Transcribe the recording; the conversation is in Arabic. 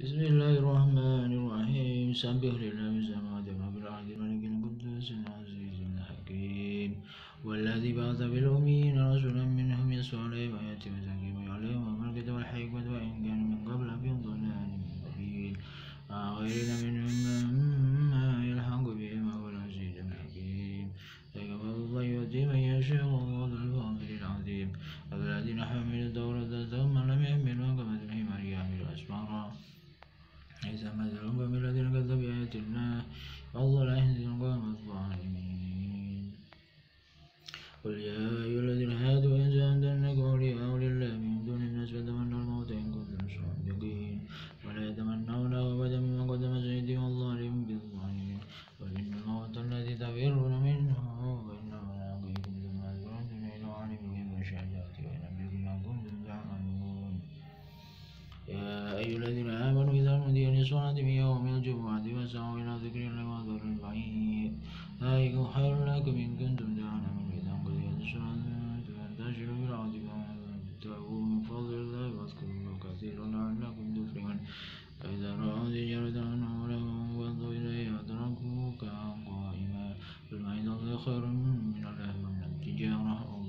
بسم الله الرحمن الرحيم. سبح لله السماوات ورب الأرض الملك القدوس العزيز الحكيم. والذي بعث بالأمين رسولا منهم يسوع عليهم آياته ويزكيهم ويعلمهم الملكة والحكمة وإن كانوا من قبل في ضلال مبين. آخرين منهم قل يا أيها الذين هادوا إن زعمتم أولياء لله من دون الناس فتمنوا الموت إن كنتم صادقين. ولا يتمنونه أبدا بما قدمت أيديهم والله عليم بالظالمين. قل إن الموت الذي تفرون منه فإنه ملاقيكم ثم تردون إلى عالم الغيب وينبئكم ما كنتم تعملون يا أيها الذين آمنوا إذا نودي للصلاة من يوم الجمعة فاسعوا إلى ذكر الله وذروا البيع ذلكم خير لكم إن كنتم تعلمون. في الأرض وابتغوا من فضل الله واذكروا كثيرا لعلكم تفلحون فإذا رأوا تجارة أنهم لهم فانظروا إليها وتركوك قائما قل عند الله خير من الله ومن